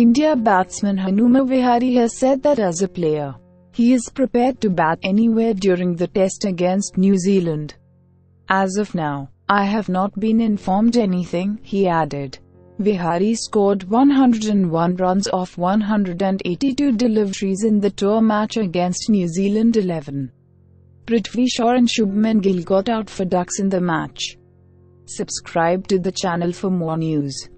India batsman Hanuma Vihari has said that as a player, he is prepared to bat anywhere during the test against New Zealand. As of now, I have not been informed anything, he added. Vihari scored 101 runs off 182 deliveries in the tour match against New Zealand 11. Prithvi Shaw and Shubman Gill got out for ducks in the match. Subscribe to the channel for more news.